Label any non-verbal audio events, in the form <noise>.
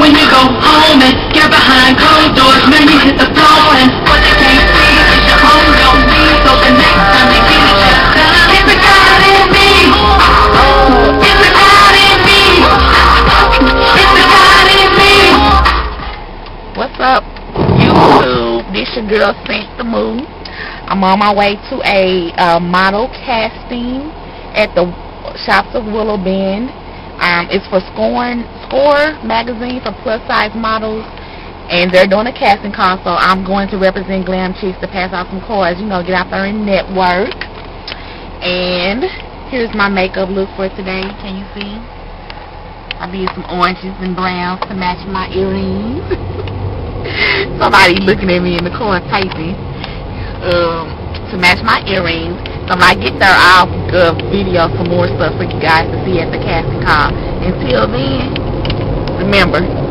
then you go home and get behind closed doors, memories hit the floor and what they can't see is your own knees. So the next time they give you just It's a God in me. It's a God in me. It's a God in me. What's up, YouTube? This your girl, Cint da MUA. I'm on my way to a uh, model casting at the Shops of Willow Bend. Um, it's for Scorn, Skorch magazine for plus size models, and they're doing a casting call. So I'm going to represent Glam Chicks to pass out some cards. You know, get out there and network. And here's my makeup look for today. Can you see? I will be some oranges and browns to match my earrings. <laughs> Somebody looking at me in the corner typing um, to match my earrings. So when I get there, I'll uh, video some more stuff for you guys to see at the casting call. Until then, remember,